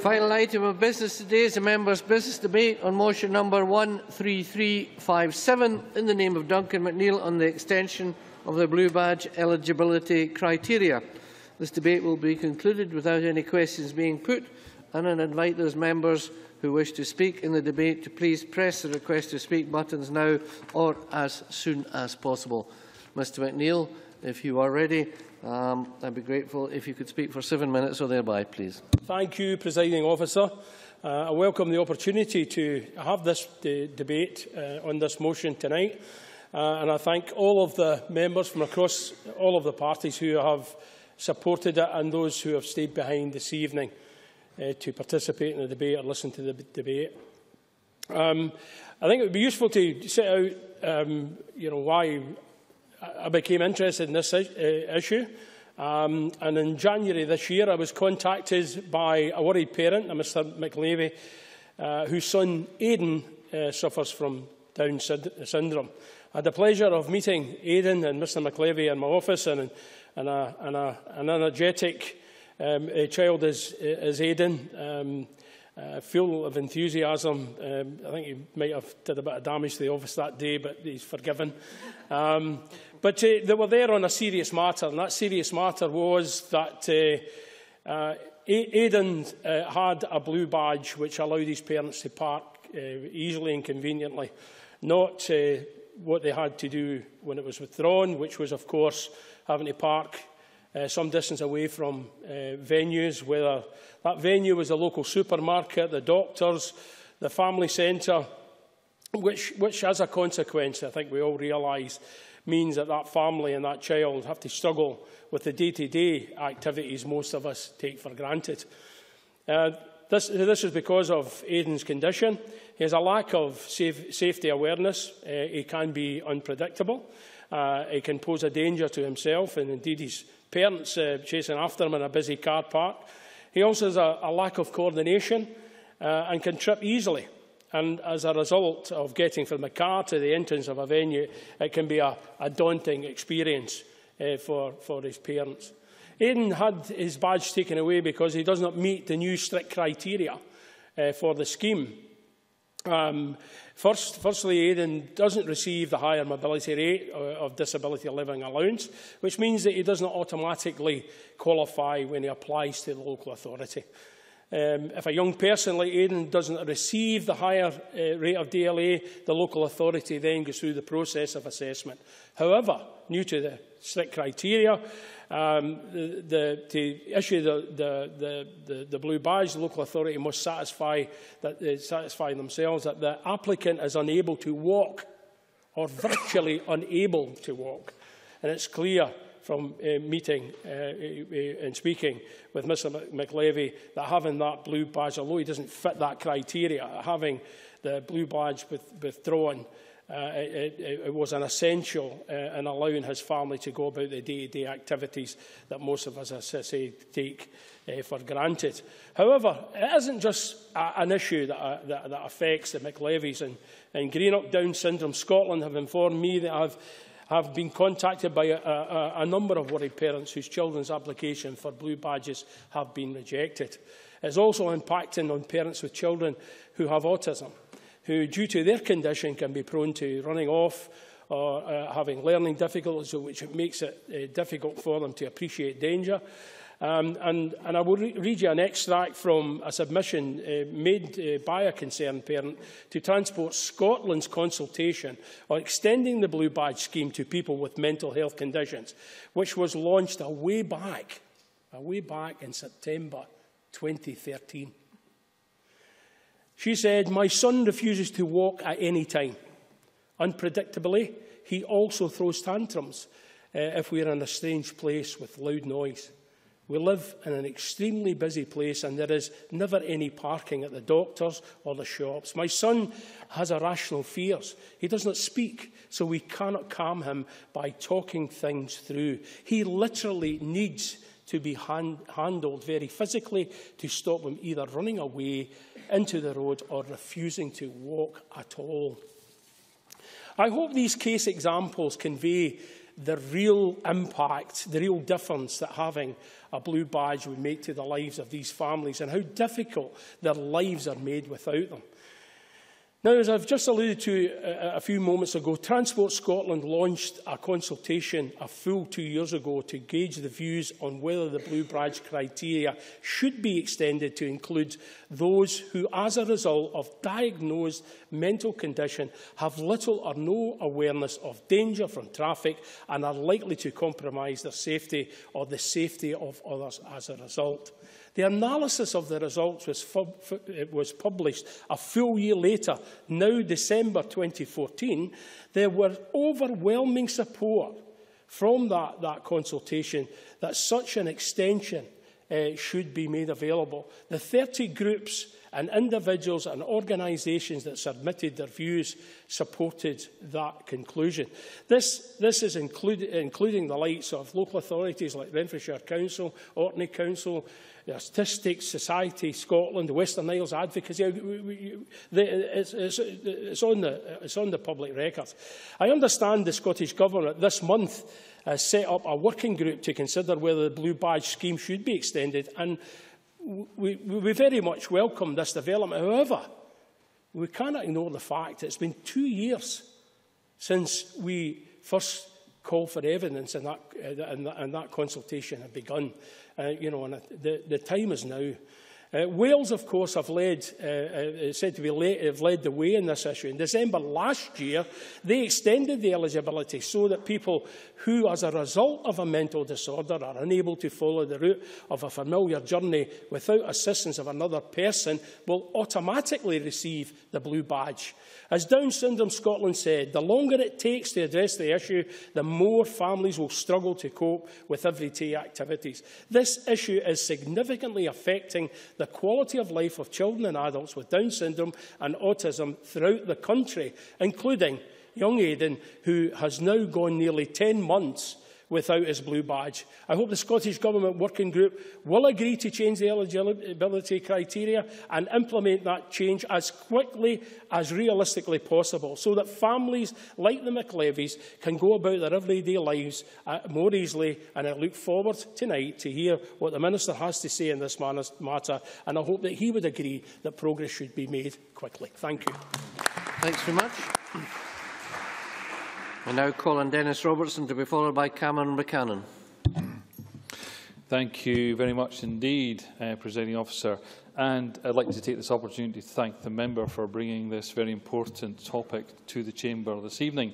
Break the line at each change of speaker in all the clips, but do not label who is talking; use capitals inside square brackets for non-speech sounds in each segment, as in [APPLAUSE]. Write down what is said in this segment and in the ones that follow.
Final item of business today is a members' business debate on motion number 13357 in the name of Duncan McNeil on the extension of the blue badge eligibility criteria. This debate will be concluded without any questions being put and I invite those members who wish to speak in the debate to please press the request to speak buttons now or as soon as possible. Mr McNeil, if you are ready, um, I'd be grateful if you could speak for seven minutes or thereby, please.
Thank you, Presiding Officer. Uh, I welcome the opportunity to have this de debate uh, on this motion tonight. Uh, and I thank all of the members from across all of the parties who have supported it and those who have stayed behind this evening uh, to participate in the debate or listen to the debate. Um, I think it would be useful to set out um, you know, why I became interested in this uh, issue. Um, and in January this year, I was contacted by a worried parent, a Mr McLevy, uh, whose son Aidan uh, suffers from Down syndrome. I had the pleasure of meeting Aidan and Mr McLevy in my office, and, and, a, and a, an energetic um, a child is, is Aidan. Um, uh, full of enthusiasm. Um, I think he might have did a bit of damage to the office that day, but he's forgiven. Um, but uh, they were there on a serious matter, and that serious matter was that uh, uh, Aidan uh, had a blue badge which allowed his parents to park uh, easily and conveniently, not uh, what they had to do when it was withdrawn, which was, of course, having to park uh, some distance away from uh, venues, whether that venue was a local supermarket, the doctors, the family centre, which, which as a consequence, I think we all realise, means that that family and that child have to struggle with the day-to-day -day activities most of us take for granted. Uh, this, this is because of Aidan's condition. He has a lack of safe, safety awareness. Uh, he can be unpredictable. Uh, he can pose a danger to himself and indeed his parents uh, chasing after him in a busy car park. He also has a, a lack of coordination uh, and can trip easily. And as a result of getting from the car to the entrance of a venue, it can be a, a daunting experience uh, for, for his parents. Aidan had his badge taken away because he does not meet the new strict criteria uh, for the scheme. Um, First, firstly, Aidan doesn't receive the higher mobility rate uh, of disability living allowance, which means that he does not automatically qualify when he applies to the local authority. Um, if a young person like Aidan doesn't receive the higher uh, rate of DLA, the local authority then goes through the process of assessment. However, new to the strict criteria, um, the, the, to issue the, the, the, the, the blue badge, the local authority must satisfy, that, uh, satisfy themselves that the applicant is unable to walk or virtually unable to walk. And it's clear from uh, meeting uh, uh, and speaking with Mr McLevy that having that blue badge, although he doesn't fit that criteria, having the blue badge with, withdrawn uh, it, it, it was an essential uh, in allowing his family to go about the day-to-day -day activities that most of us, as I say, take uh, for granted. However, it isn't just a, an issue that, uh, that, that affects the McLevies. And, and Down Syndrome Scotland have informed me that I've have been contacted by a, a, a number of worried parents whose children's application for blue badges have been rejected. It's also impacting on parents with children who have autism who, due to their condition, can be prone to running off or uh, having learning difficulties, which makes it uh, difficult for them to appreciate danger. Um, and, and I will re read you an extract from a submission uh, made uh, by a concerned parent to Transport Scotland's consultation on extending the Blue Badge scheme to people with mental health conditions, which was launched a way back, a way back in September 2013. She said, my son refuses to walk at any time. Unpredictably, he also throws tantrums uh, if we're in a strange place with loud noise. We live in an extremely busy place and there is never any parking at the doctors or the shops. My son has irrational fears. He does not speak, so we cannot calm him by talking things through. He literally needs to be hand handled very physically to stop him either running away into the road or refusing to walk at all. I hope these case examples convey the real impact, the real difference that having a blue badge would make to the lives of these families and how difficult their lives are made without them. Now, as I've just alluded to a, a few moments ago, Transport Scotland launched a consultation a full two years ago to gauge the views on whether the Blue Badge criteria should be extended to include those who, as a result of diagnosed mental condition, have little or no awareness of danger from traffic and are likely to compromise their safety or the safety of others as a result. The analysis of the results was, was published a full year later, now December 2014. There were overwhelming support from that, that consultation that such an extension uh, should be made available. The 30 groups and individuals and organisations that submitted their views supported that conclusion. This, this is include, including the likes of local authorities like Renfrewshire Council, Orkney Council, the Statistics Society Scotland, the Western Isles Advocacy. It's, it's, on the, it's on the public record. I understand the Scottish Government this month has set up a working group to consider whether the Blue Badge scheme should be extended, and we, we very much welcome this development. However, we cannot ignore the fact that it's been two years since we first called for evidence and that, uh, and that, and that consultation had begun. Uh, you know, and the, the time is now. Uh, Wales, of course, have led, uh, uh, said to be led, have led the way in this issue. In December last year, they extended the eligibility so that people who, as a result of a mental disorder, are unable to follow the route of a familiar journey without assistance of another person will automatically receive the blue badge. As Down Syndrome Scotland said, the longer it takes to address the issue, the more families will struggle to cope with everyday activities. This issue is significantly affecting the quality of life of children and adults with Down syndrome and autism throughout the country, including young Aidan, who has now gone nearly 10 months without his blue badge. I hope the Scottish Government Working Group will agree to change the eligibility criteria and implement that change as quickly as realistically possible so that families like the McLevies can go about their everyday lives uh, more easily. And I look forward tonight to hear what the Minister has to say in this matter and I hope that he would agree that progress should be made quickly. Thank you.
Thanks very much. I now call on Dennis Robertson to be followed by Cameron Buchanan.
Thank you very much indeed, uh, Presiding Officer. And I'd like to take this opportunity to thank the member for bringing this very important topic to the Chamber this evening.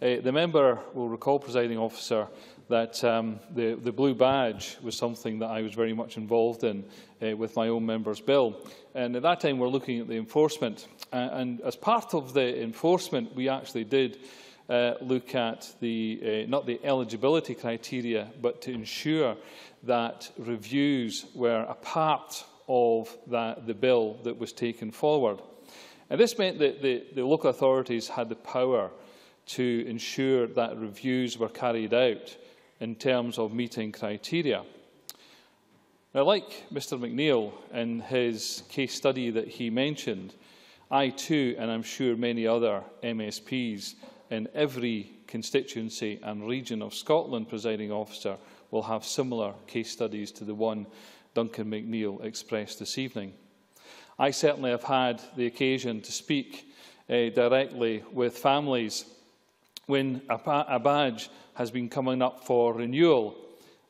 Uh, the member will recall, Presiding Officer, that um, the, the blue badge was something that I was very much involved in uh, with my own member's bill. And at that time, we we're looking at the enforcement. Uh, and as part of the enforcement, we actually did uh, look at the, uh, not the eligibility criteria, but to ensure that reviews were a part of that, the bill that was taken forward. And this meant that the, the local authorities had the power to ensure that reviews were carried out in terms of meeting criteria. Now, like Mr McNeil in his case study that he mentioned, I too, and I'm sure many other MSPs, in every constituency and region of Scotland, presiding officer, will have similar case studies to the one Duncan McNeil expressed this evening. I certainly have had the occasion to speak uh, directly with families when a, a badge has been coming up for renewal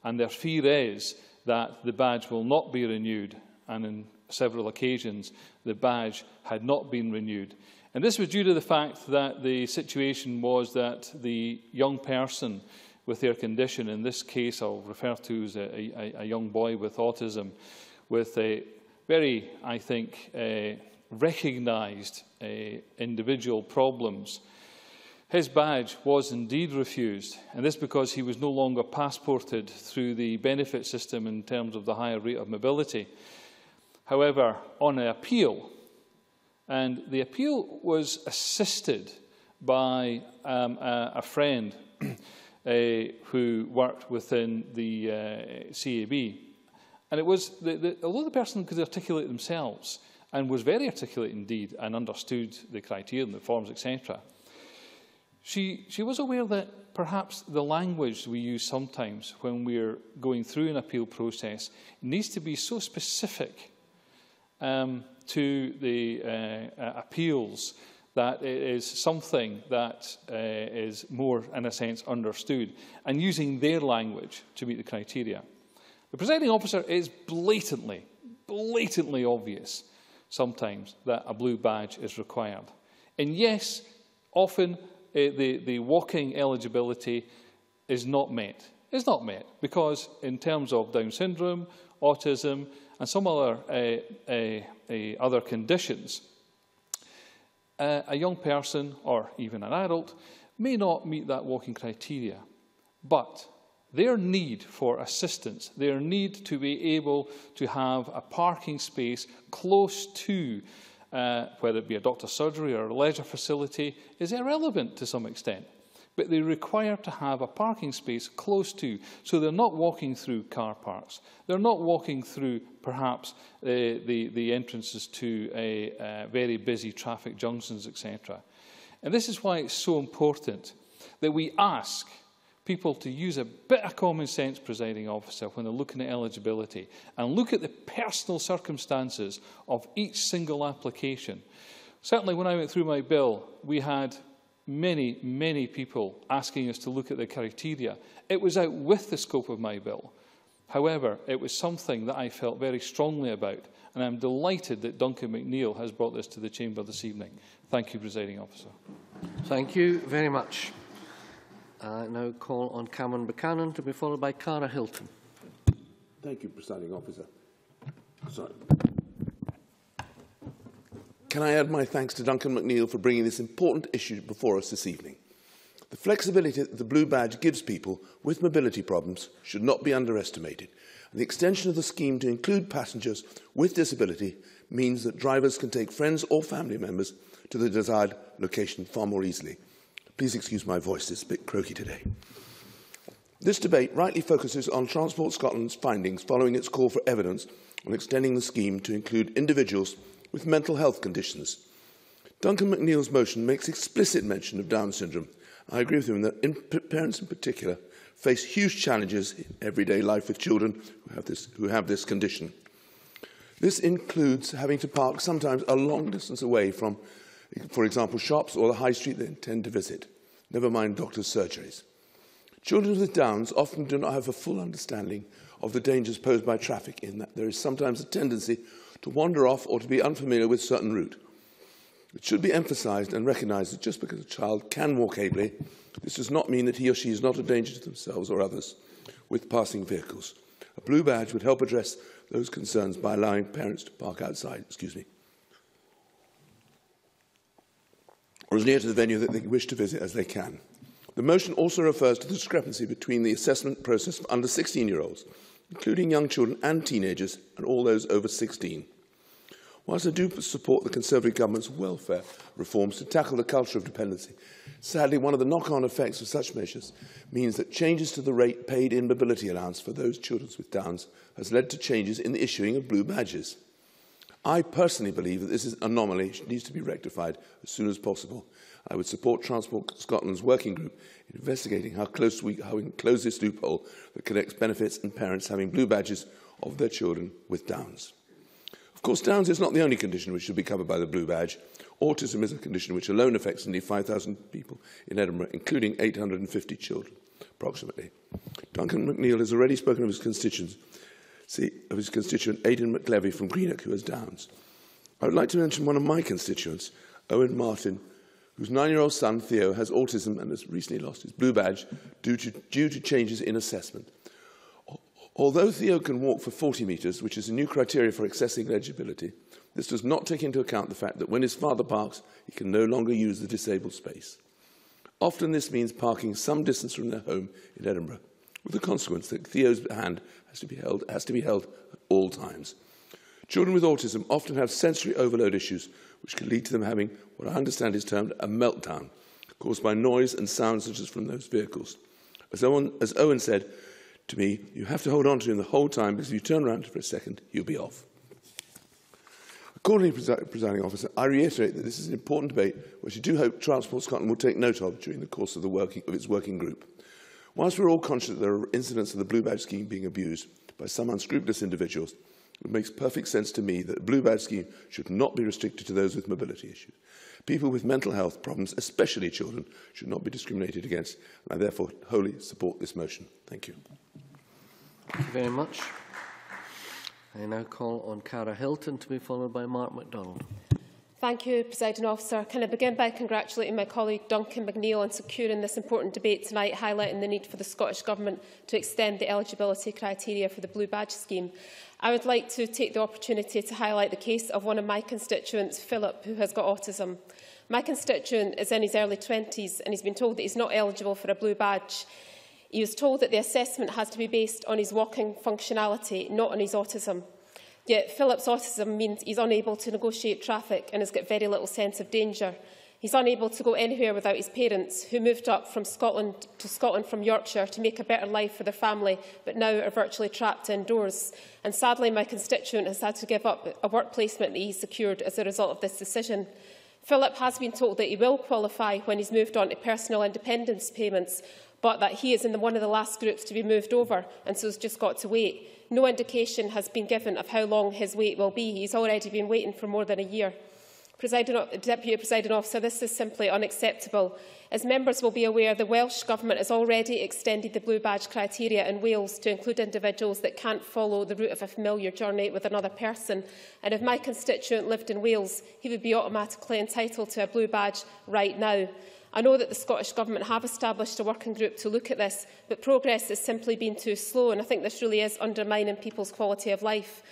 and their fear is that the badge will not be renewed and in several occasions the badge had not been renewed. And this was due to the fact that the situation was that the young person with their condition, in this case I'll refer to as a, a, a young boy with autism, with a very, I think, uh, recognised uh, individual problems, his badge was indeed refused, and this because he was no longer passported through the benefit system in terms of the higher rate of mobility. However, on an appeal, and the appeal was assisted by um, a, a friend [CLEARS THROAT] uh, who worked within the uh, CAB. And it was, the, the, although the person could articulate themselves, and was very articulate indeed, and understood the criteria and the forms, etc., She, she was aware that perhaps the language we use sometimes when we're going through an appeal process needs to be so specific um, to the uh, uh, appeals that it is something that uh, is more, in a sense, understood, and using their language to meet the criteria. The presiding officer is blatantly, blatantly obvious sometimes that a blue badge is required. And yes, often uh, the, the walking eligibility is not met. It's not met because in terms of Down syndrome, autism and some other, uh, uh, uh, other conditions, uh, a young person or even an adult may not meet that walking criteria. But their need for assistance, their need to be able to have a parking space close to, uh, whether it be a doctor's surgery or a leisure facility, is irrelevant to some extent. But they require to have a parking space close to, so they're not walking through car parks. They're not walking through, perhaps, uh, the, the entrances to a, uh, very busy traffic junctions, etc. And this is why it's so important that we ask people to use a bit of common sense, presiding officer, when they're looking at eligibility and look at the personal circumstances of each single application. Certainly when I went through my bill, we had many, many people asking us to look at the criteria. It was out with the scope of my bill. However, it was something that I felt very strongly about, and I'm delighted that Duncan McNeil has brought this to the Chamber this evening. Thank you, Presiding Officer.
Thank you very much. I now call on Cameron Buchanan to be followed by Cara Hilton.
Thank you, Presiding Officer. Sorry. can I add my thanks to Duncan McNeill for bringing this important issue before us this evening. The flexibility that the blue badge gives people with mobility problems should not be underestimated. And the extension of the scheme to include passengers with disability means that drivers can take friends or family members to the desired location far more easily. Please excuse my voice, it's a bit croaky today. This debate rightly focuses on Transport Scotland's findings following its call for evidence on extending the scheme to include individuals with mental health conditions. Duncan McNeil's motion makes explicit mention of Down syndrome. I agree with him that in, parents in particular face huge challenges in everyday life with children who have, this, who have this condition. This includes having to park sometimes a long distance away from, for example, shops or the high street they intend to visit never mind doctors' surgeries. Children with Downs often do not have a full understanding of the dangers posed by traffic in that there is sometimes a tendency to wander off or to be unfamiliar with certain route. It should be emphasised and recognised that just because a child can walk ably, this does not mean that he or she is not a danger to themselves or others with passing vehicles. A blue badge would help address those concerns by allowing parents to park outside, excuse me, or as near to the venue that they wish to visit as they can. The motion also refers to the discrepancy between the assessment process for under 16-year-olds, including young children and teenagers and all those over 16. Whilst I do support the Conservative government's welfare reforms to tackle the culture of dependency, sadly one of the knock-on effects of such measures means that changes to the rate paid in mobility allowance for those children with Downs has led to changes in the issuing of blue badges. I personally believe that this is anomaly needs to be rectified as soon as possible. I would support Transport Scotland's working group in investigating how, close we, how we can close this loophole that connects benefits and parents having blue badges of their children with Downs. Of course, Downs is not the only condition which should be covered by the blue badge. Autism is a condition which alone affects nearly 5,000 people in Edinburgh, including 850 children, approximately. Duncan McNeil has already spoken of his constituents see, of his constituent Aidan McLevy from Greenock, who has Downs. I would like to mention one of my constituents, Owen Martin, whose nine-year-old son, Theo, has autism and has recently lost his blue badge due to, due to changes in assessment. Although Theo can walk for 40 metres, which is a new criteria for accessing eligibility, this does not take into account the fact that when his father parks, he can no longer use the disabled space. Often this means parking some distance from their home in Edinburgh with the consequence that Theo's hand has to be held, has to be held at all times. Children with autism often have sensory overload issues, which can lead to them having what I understand is termed a meltdown, caused by noise and sounds such as from those vehicles. As Owen, as Owen said to me, you have to hold on to him the whole time because if you turn around for a second, you'll be off. Accordingly, presi- presiding officer, I reiterate that this is an important debate which I do hope Transport Scotland will take note of during the course of, the working, of its working group. Whilst we're all conscious that there are incidents of the Blue Badge scheme being abused by some unscrupulous individuals, it makes perfect sense to me that the Blue Badge scheme should not be restricted to those with mobility issues. People with mental health problems, especially children, should not be discriminated against, and I therefore wholly support this motion. Thank you.
Thank you very much. I now call on Cara Hilton to be followed by Mark MacDonald.
Thank you, Presiding Officer. Can I begin by congratulating my colleague Duncan McNeil on securing this important debate tonight, highlighting the need for the Scottish Government to extend the eligibility criteria for the Blue Badge scheme. I would like to take the opportunity to highlight the case of one of my constituents, Philip, who has got autism. My constituent is in his early 20s and he's been told that he's not eligible for a Blue Badge. He was told that the assessment has to be based on his walking functionality, not on his autism. Yet Philip's autism means he's unable to negotiate traffic and has got very little sense of danger. He's unable to go anywhere without his parents, who moved up from Scotland to Scotland from Yorkshire to make a better life for their family, but now are virtually trapped indoors. And sadly, my constituent has had to give up a work placement that he secured as a result of this decision. Philip has been told that he will qualify when he's moved on to personal independence payments, but that he is in the, one of the last groups to be moved over and so has just got to wait. No indication has been given of how long his wait will be. He's already been waiting for more than a year. Presiding, Deputy President Officer, this is simply unacceptable. As members will be aware, the Welsh Government has already extended the blue badge criteria in Wales to include individuals that can't follow the route of a familiar journey with another person. And if my constituent lived in Wales, he would be automatically entitled to a blue badge right now. I know that the Scottish Government have established a working group to look at this, but progress has simply been too slow, and I think this really is undermining people's quality of life.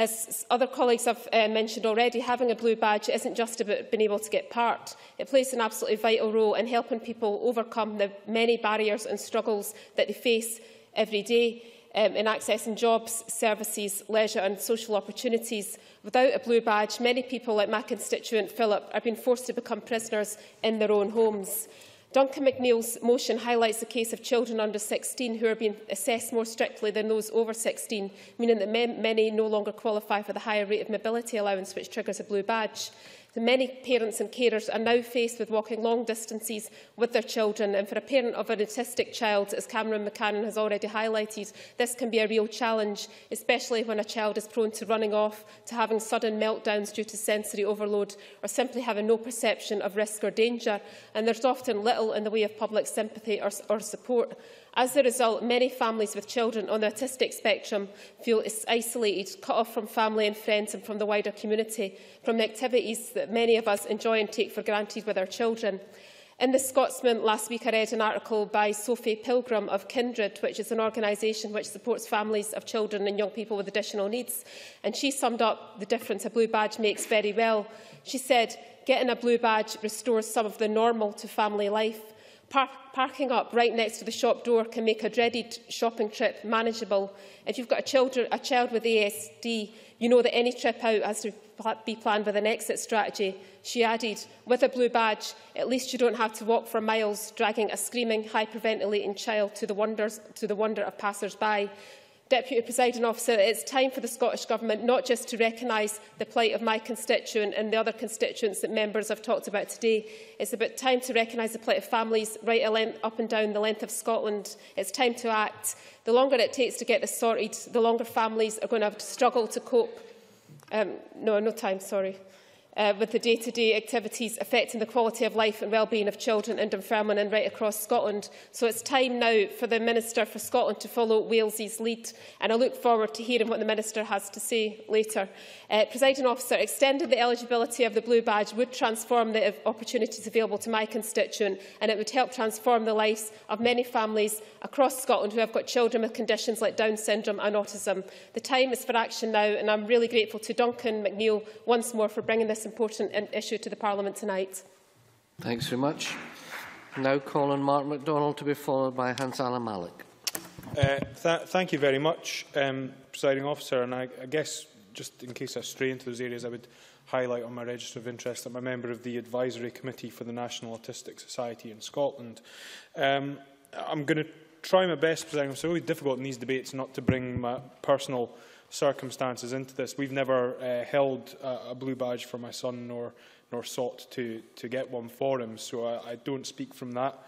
As other colleagues have uh, mentioned already, having a blue badge isn't just about being able to get part. It plays an absolutely vital role in helping people overcome the many barriers and struggles that they face every day um, in accessing jobs, services, leisure and social opportunities. Without a blue badge, many people like my constituent Philip are being forced to become prisoners in their own homes. Duncan McNeill's motion highlights the case of children under 16 who are being assessed more strictly than those over 16, meaning that many no longer qualify for the higher rate of mobility allowance which triggers a blue badge. Many parents and carers are now faced with walking long distances with their children and for a parent of an autistic child, as Cameron Buchanan has already highlighted, this can be a real challenge, especially when a child is prone to running off, to having sudden meltdowns due to sensory overload or simply having no perception of risk or danger. And there's often little in the way of public sympathy or, or support. As a result, many families with children on the autistic spectrum feel isolated, cut off from family and friends and from the wider community, from the activities that many of us enjoy and take for granted with our children. In The Scotsman last week I read an article by Sophie Pilgrim of Kindred, which is an organisation which supports families of children and young people with additional needs. And she summed up the difference a blue badge makes very well. She said, getting a blue badge restores some of the normal to family life. Par parking up right next to the shop door can make a dreaded shopping trip manageable. If you've got a, children, a child with ASD, you know that any trip out has to be planned with an exit strategy. She added, with a blue badge, at least you don't have to walk for miles dragging a screaming, hyperventilating child to the, wonders, to the wonder of passers-by. Deputy Presiding Officer, it's time for the Scottish Government not just to recognise the plight of my constituent and the other constituents that members have talked about today. It's about time to recognise the plight of families right up and down the length of Scotland. It's time to act. The longer it takes to get this sorted, the longer families are going to have to struggle to cope. Um, no, no time, sorry. Uh, with the day-to-day -day activities affecting the quality of life and well-being of children in Dunfermline and right across Scotland. So it's time now for the Minister for Scotland to follow Wales's lead, and I look forward to hearing what the Minister has to say later. Uh, Presiding officer, extending the eligibility of the Blue Badge would transform the opportunities available to my constituent, and it would help transform the lives of many families across Scotland who have got children with conditions like Down syndrome and autism. The time is for action now, and I'm really grateful to Duncan McNeil once more for bringing this this important issue to the Parliament tonight.
Thanks very much. Now call on Mark MacDonald to be followed by Hanzala Malik.
Uh, th thank you very much, um, Presiding Officer. And I, I guess, just in case I stray into those areas, I would highlight on my register of interest that I'm a member of the Advisory Committee for the National Autistic Society in Scotland. Um, I'm going to try my best, Presiding Officer. It's really difficult in these debates not to bring my personal circumstances into this. We've never uh, held a, a blue badge for my son nor, nor sought to, to get one for him, so I, I don't speak from that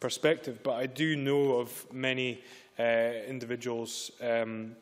perspective. But I do know of many uh, individuals um,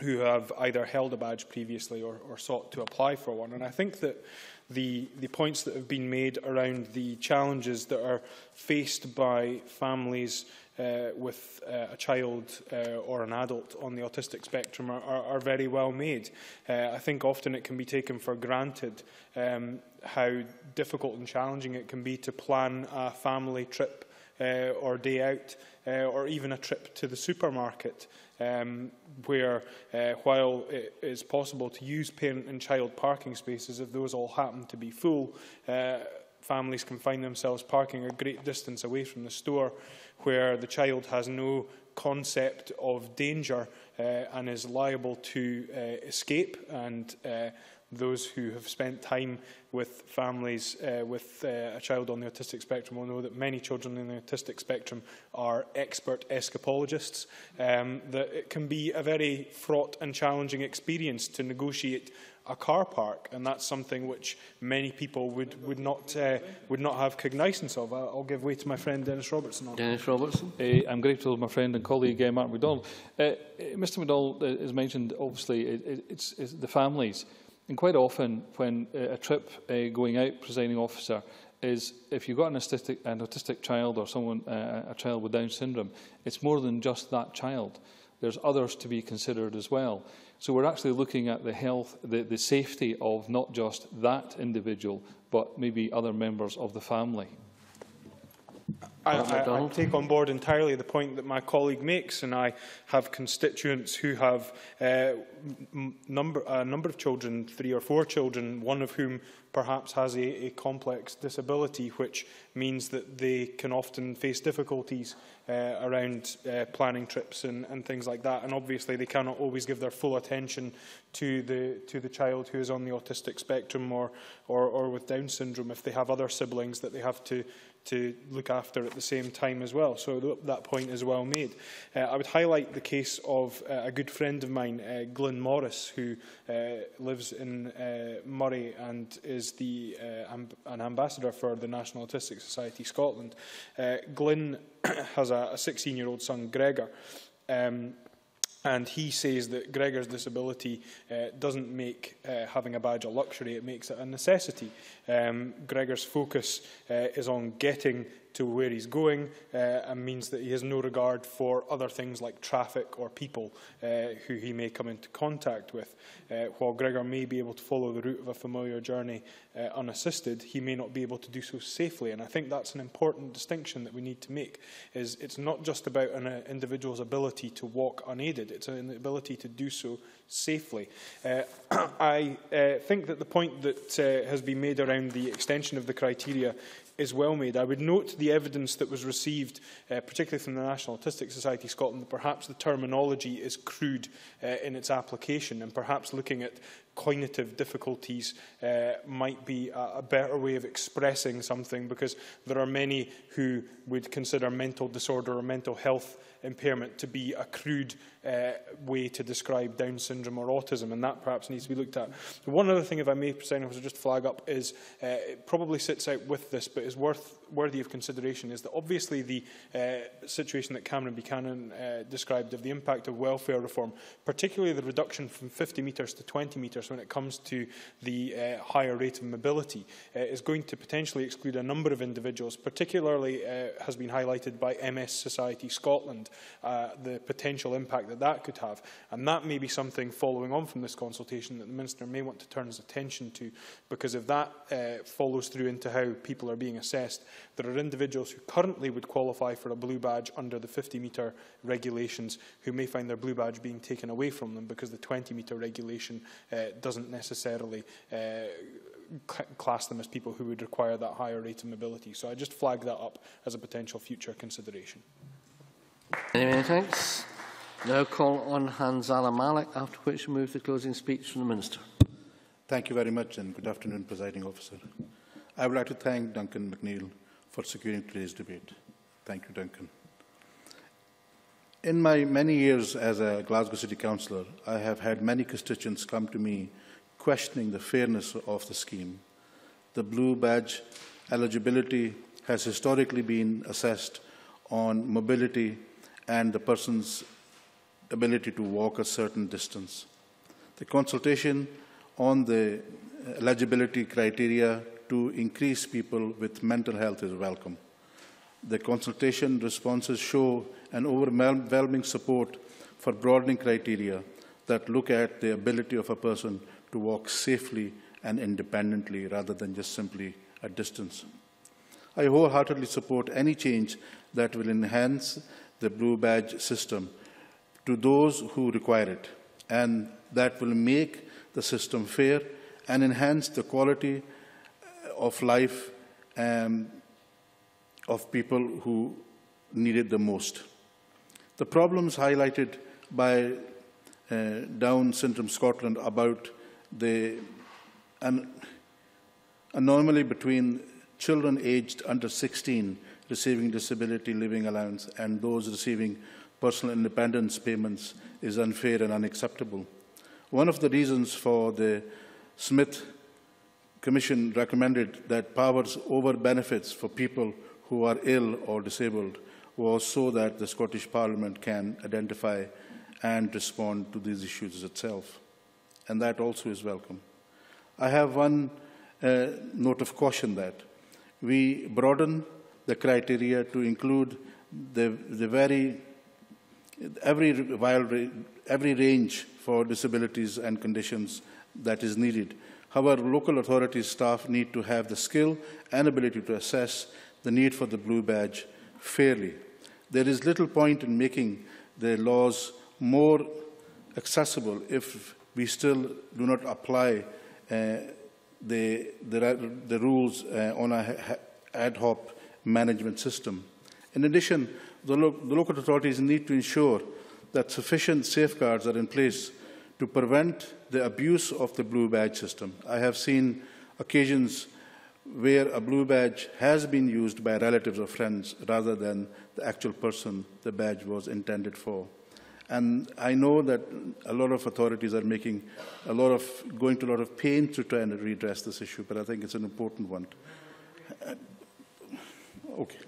who have either held a badge previously or, or sought to apply for one. And I think that the, the points that have been made around the challenges that are faced by families uh, with uh, a child uh, or an adult on the autistic spectrum are, are, are very well made. Uh, I think often it can be taken for granted um, how difficult and challenging it can be to plan a family trip uh, or day out uh, or even a trip to the supermarket um, where uh, while it is possible to use parent and child parking spaces, if those all happen to be full, uh, families can find themselves parking a great distance away from the store where the child has no concept of danger uh, and is liable to uh, escape. And uh, those who have spent time with families uh, with uh, a child on the autistic spectrum will know that many children on the autistic spectrum are expert escapologists, um, that it can be a very fraught and challenging experience to negotiate a car park, and that's something which many people would, would, not, uh, would not have cognizance of. I'll, I'll give way to my friend Dennis Robertson. On.
Dennis Robertson.
Uh, I'm grateful to my friend and colleague uh, Mark MacDonald. Uh, Mr MacDonald uh, has mentioned, obviously, it, it, it's, it's the families. And quite often, when uh, a trip uh, going out, presiding officer, is if you've got an autistic, an autistic child or someone, uh, a child with Down syndrome, it's more than just that child. There's others to be considered as well. So we're actually looking at the health, the, the safety of not just that individual, but maybe other members of the family.
I, I, I take on board entirely the point that my colleague makes, and I have constituents who have uh, number, a number of children, three or four children, one of whom perhaps has a, a complex disability, which means that they can often face difficulties uh, around uh, planning trips and, and things like that. And obviously, they cannot always give their full attention to the to the child who is on the autistic spectrum or or, or with Down syndrome if they have other siblings that they have to to look after at the same time as well. So th that point is well made. Uh, I would highlight the case of uh, a good friend of mine, uh, Glyn Morris, who uh, lives in uh, Murray and is the, uh, amb an ambassador for the National Autistic Society Scotland. Uh, Glyn [CLEARS THROAT] has a 16-year-old son, Gregor, um, And he says that Gregor's disability uh, doesn't make uh, having a badge a luxury, it makes it a necessity. Um, Gregor's focus uh, is on getting to where he's going uh, and means that he has no regard for other things like traffic or people uh, who he may come into contact with. Uh, while Gregor may be able to follow the route of a familiar journey uh, unassisted, he may not be able to do so safely. And I think that's an important distinction that we need to make, is it's not just about an uh, individual's ability to walk unaided, it's an ability to do so safely. Uh, [CLEARS THROAT] I uh, think that the point that uh, has been made around the extension of the criteria is well made. I would note the evidence that was received, uh, particularly from the National Autistic Society Scotland, that perhaps the terminology is crude uh, in its application and perhaps looking at cognitive difficulties uh, might be a, a better way of expressing something because there are many who would consider mental disorder or mental health impairment to be a crude uh, way to describe Down syndrome or autism, and that perhaps needs to be looked at. One other thing, if I may, President Officer, just flag up is uh, it probably sits out with this, but is worth worthy of consideration, is that obviously the uh, situation that Cameron Buchanan uh, described of the impact of welfare reform, particularly the reduction from 50 metres to 20 metres when it comes to the uh, higher rate of mobility, uh, is going to potentially exclude a number of individuals, particularly uh, has been highlighted by MS Society Scotland, uh, the potential impact that that could have. And that may be something following on from this consultation that the Minister may want to turn his attention to, because if that follows through into how people are being assessed, there are individuals who currently would qualify for a blue badge under the 50 metre regulations who may find their blue badge being taken away from them because the 20 metre regulation uh, doesn't necessarily uh, class them as people who would require that higher rate of mobility. So I just flag that up as a potential future consideration.
Many thanks. Now call on Hanzala Malik, after which we move to closing speech from the Minister.
Thank you very much and good afternoon, Presiding Officer. I would like to thank Duncan McNeil for securing today's debate. Thank you, Duncan. In my many years as a Glasgow City Councillor, I have had many constituents come to me questioning the fairness of the scheme. The blue badge eligibility has historically been assessed on mobility and the person's ability to walk a certain distance. The consultation on the eligibility criteria to increase people with mental health is welcome. The consultation responses show an overwhelming support for broadening criteria that look at the ability of a person to walk safely and independently rather than just simply a distance. I wholeheartedly support any change that will enhance the blue badge system to those who require it and that will make the system fair and enhance the quality of life um, of people who need it the most. The problems highlighted by uh, Down Syndrome Scotland about the an anomaly between children aged under 16 receiving disability living allowance and those receiving personal independence payments is unfair and unacceptable. One of the reasons for the Smith Commission recommended that powers over benefits for people who are ill or disabled was so that the Scottish Parliament can identify and respond to these issues itself. And that also is welcome. I have one uh, note of caution that we broaden the criteria to include the, the very every every range for disabilities and conditions that is needed. However, local authorities staff need to have the skill and ability to assess the need for the blue badge fairly. There is little point in making the laws more accessible if we still do not apply uh, the, the, the, rules uh, on a ad hoc management system. In addition, the, lo the local authorities need to ensure that sufficient safeguards are in place to prevent the abuse of the blue badge system. I have seen occasions where a blue badge has been used by relatives or friends rather than the actual person the badge was intended for. And I know that a lot of authorities are making a lot of, going to a lot of pain to try and redress this issue, but I think it's an important one. Uh, okay.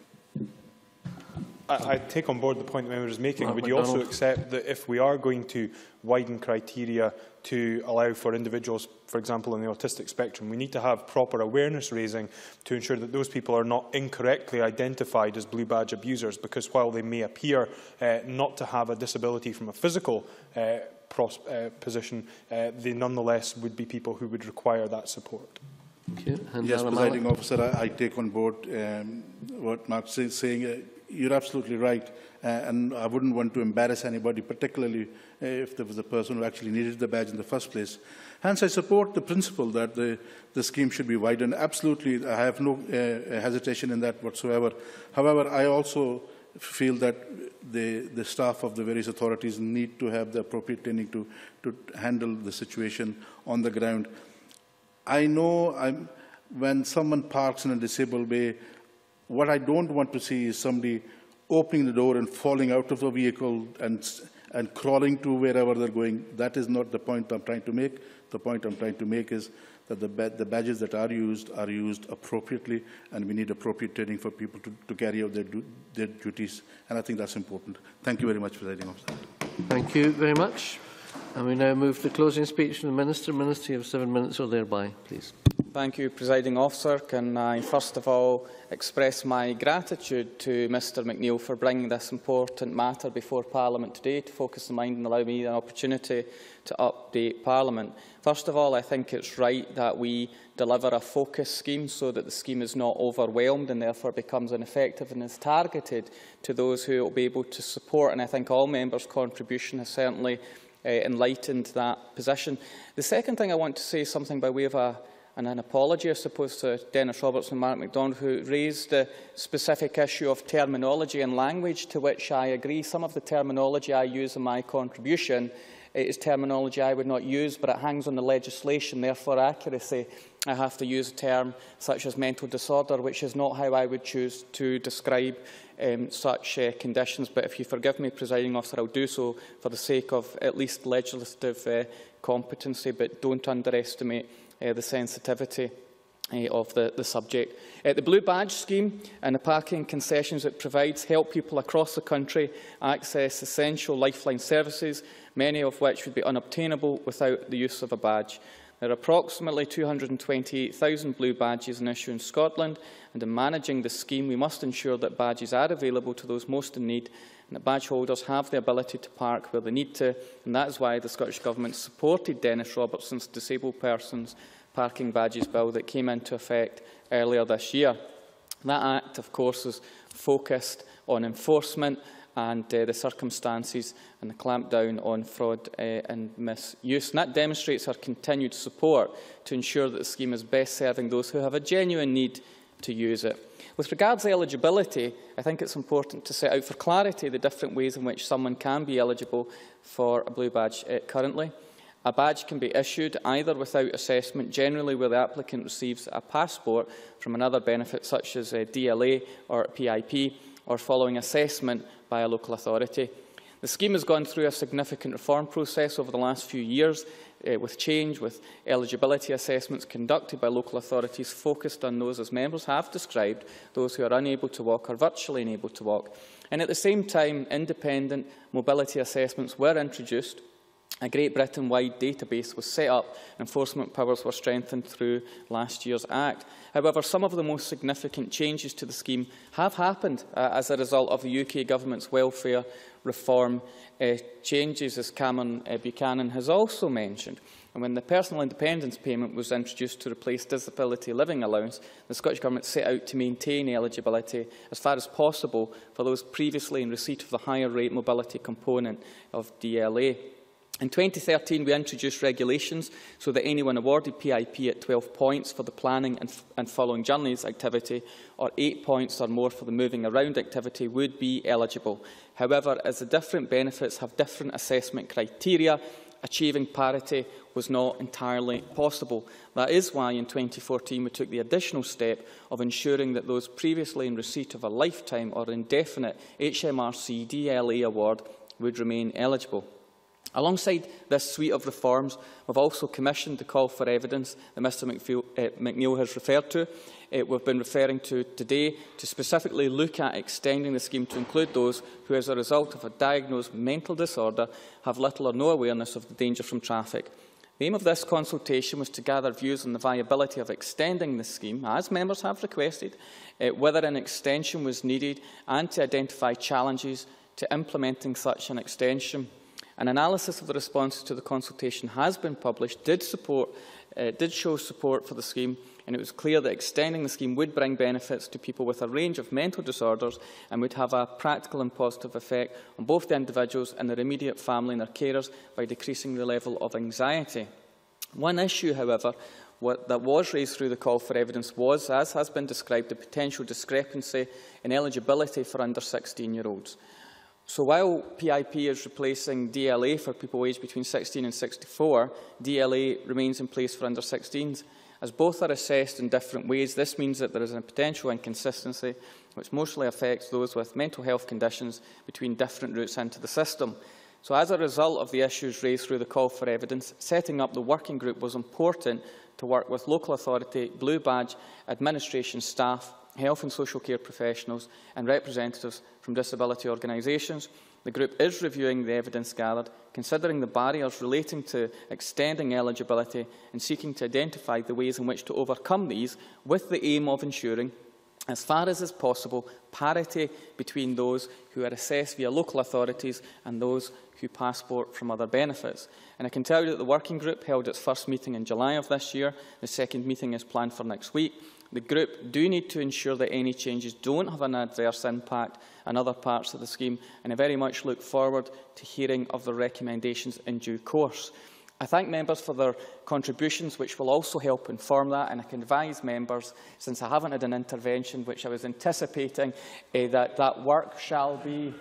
I, I take on board the point the member is making. Would you also accept that if we are going to widen criteria to allow for individuals, for example, in the autistic spectrum, we need to have proper awareness raising to ensure that those people are not incorrectly identified as blue badge abusers, because while they may appear uh, not to have a disability from a physical uh, pros uh, position, uh, they nonetheless would be people who would require that support.
Yes, presiding officer, I, I take on board um, what Mark is saying. You're absolutely right. Uh, and I wouldn't want to embarrass anybody, particularly uh, if there was a person who actually needed the badge in the first place. Hence, I support the principle that the, the scheme should be widened. Absolutely, I have no uh, hesitation in that whatsoever. However, I also feel that the, the staff of the various authorities need to have the appropriate training to, to handle the situation on the ground. I know I'm, when someone parks in a disabled way, what I don't want to see is somebody opening the door and falling out of the vehicle and, and crawling to wherever they're going. That is not the point I'm trying to make. The point I'm trying to make is that the, ba the badges that are used are used appropriately, and we need appropriate training for people to, to carry out their, their duties. And I think that's important. Thank you very much, Presiding Officer.
Thank you very much. And we now move to the closing speech from the Minister. Minister, you have seven minutes or thereby, please.
Thank you, Presiding Officer. Can I first of all express my gratitude to Mr McNeil for bringing this important matter before Parliament today to focus the mind and allow me an opportunity to update Parliament. First of all, I think it's right that we deliver a focus scheme so that the scheme is not overwhelmed and therefore becomes ineffective and is targeted to those who will be able to support. And I think all members' contribution has certainly uh, enlightened that position. The second thing I want to say is something by way of a and an apology, I suppose, to Dennis Roberts and Mark MacDonald, who raised the specific issue of terminology and language, to which I agree. Some of the terminology I use in my contribution is terminology I would not use, but it hangs on the legislation. Therefore, accuracy, I have to use a term such as mental disorder, which is not how I would choose to describe um, such uh, conditions. But if you forgive me, presiding officer, I'll do so for the sake of at least legislative uh, competency, but don't underestimate the sensitivity uh, of the, the subject. Uh, the Blue Badge scheme and the parking concessions it provides help people across the country access essential lifeline services, many of which would be unobtainable without the use of a badge. There are approximately 228,000 blue badges in issue in Scotland, and in managing the scheme, we must ensure that badges are available to those most in need and that badge holders have the ability to park where they need to, and that is why the Scottish Government supported Dennis Robertson's Disabled Persons Parking Badges Bill that came into effect earlier this year. That Act, of course, is focused on enforcement and uh, the circumstances and the clampdown on fraud uh, and misuse. And that demonstrates our continued support to ensure that the scheme is best serving those who have a genuine need to use it. With regards to eligibility, I think it's important to set out for clarity the different ways in which someone can be eligible for a blue badge uh, currently. A badge can be issued either without assessment, generally where the applicant receives a passport from another benefit such as a DLA or PIP, or following assessment by a local authority. The scheme has gone through a significant reform process over the last few years, uh, with change, with eligibility assessments conducted by local authorities focused on those, as members have described, those who are unable to walk or virtually unable to walk. And at the same time, independent mobility assessments were introduced a Great Britain-wide database was set up enforcement powers were strengthened through last year's Act. However, some of the most significant changes to the scheme have happened uh, as a result of the UK Government's welfare reform uh, changes, as Cameron uh, Buchanan has also mentioned. And when the personal independence payment was introduced to replace disability living allowance, the Scottish Government set out to maintain eligibility as far as possible for those previously in receipt of the higher rate mobility component of DLA. In 2013, we introduced regulations so that anyone awarded PIP at 12 points for the planning and, and following journeys activity, or 8 points or more for the moving around activity, would be eligible. However, as the different benefits have different assessment criteria, achieving parity was not entirely possible. That is why in 2014 we took the additional step of ensuring that those previously in receipt of a lifetime or indefinite HMRC DLA award would remain eligible. Alongside this suite of reforms, we've also commissioned the call for evidence that Mr uh, McNeil has referred to. Uh, we've been referring to today to specifically look at extending the scheme to include those who, as a result of a diagnosed mental disorder, have little or no awareness of the danger from traffic. The aim of this consultation was to gather views on the viability of extending the scheme, as members have requested, uh, whether an extension was needed, and to identify challenges to implementing such an extension. An analysis of the responses to the consultation has been published, did, support, uh, did show support for the scheme, and it was clear that extending the scheme would bring benefits to people with a range of mental disorders and would have a practical and positive effect on both the individuals and their immediate family and their carers by decreasing the level of anxiety. One issue, however, that was raised through the call for evidence was, as has been described, the potential discrepancy in eligibility for under 16-year-olds. So while PIP is replacing DLA for people aged between 16 and 64, DLA remains in place for under 16s. As both are assessed in different ways, this means that there is a potential inconsistency which mostly affects those with mental health conditions between different routes into the system. So as a result of the issues raised through the call for evidence, setting up the working group was important to work with local authority, Blue Badge, administration staff health and social care professionals and representatives from disability organisations. The group is reviewing the evidence gathered, considering the barriers relating to extending eligibility and seeking to identify the ways in which to overcome these with the aim of ensuring as far as is possible, parity between those who are assessed via local authorities and those who passport from other benefits. And I can tell you that the working group held its first meeting in July of this year. The second meeting is planned for next week. The group do need to ensure that any changes don't have an adverse impact on other parts of the scheme, and I very much look forward to hearing of the recommendations in due course. I thank members for their contributions, which will also help inform that, and I can advise members, since I haven't had an intervention, which I was anticipating, uh, that that work shall be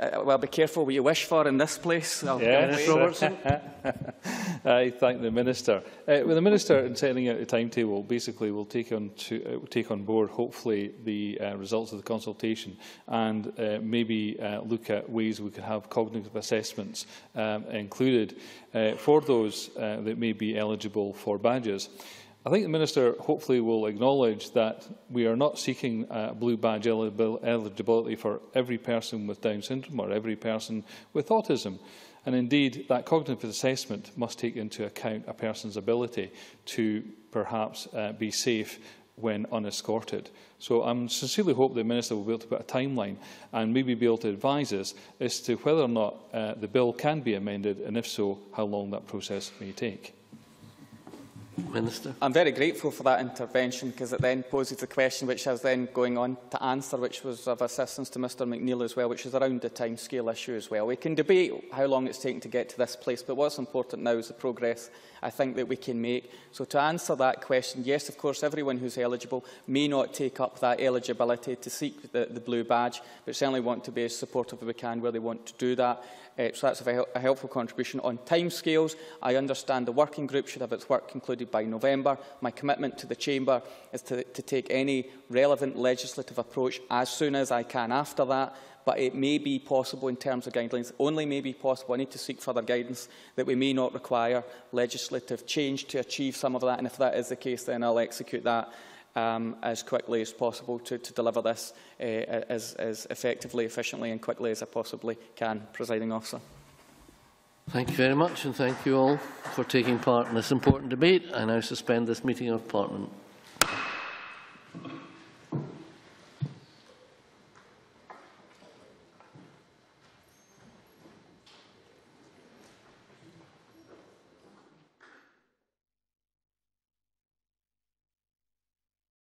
uh, well, be careful what you wish for in this place. I'll-
Yes.
Robertson. [LAUGHS]
I thank the Minister. Uh, well, the Minister, in setting out the timetable, basically will take on, to, uh, take on board, hopefully, the uh, results of the consultation and uh, maybe uh, look at ways we could have cognitive assessments um, included uh, for those uh, that may be eligible for badges. I think the Minister hopefully will acknowledge that we are not seeking uh, blue badge eligibility for every person with Down syndrome or every person with autism. And indeed, that cognitive assessment must take into account a person's ability to perhaps uh, be safe when unescorted. So I sincerely hope the Minister will be able to put a timeline and maybe be able to advise us as to whether or not uh, the bill can be amended, and if so, how long that process may take.
Minister.
I'm very grateful for that intervention because it then poses the question which I was then going on to answer, which was of assistance to Mr McNeil as well, which is around the timescale issue as well. We can debate how long it's taken to get to this place, but what's important now is the progress I think that we can make. So to answer that question, yes, of course, everyone who's eligible may not take up that eligibility to seek the, the blue badge, but certainly want to be as supportive as we can where they want to do that. Uh, so that's a, a helpful contribution. On timescales, I understand the working group should have its work concluded by November. My commitment to the Chamber is to, to take any relevant legislative approach as soon as I can after that but it may be possible in terms of guidelines, only may be possible, I need to seek further guidance, that we may not require legislative change to achieve some of that, and if that is the case, then I'll execute that um, as quickly as possible to, to deliver this uh, as, as effectively, efficiently and quickly as I possibly can, presiding officer.
Thank you very much and thank you all for taking part in this important debate. I now suspend this meeting of Parliament.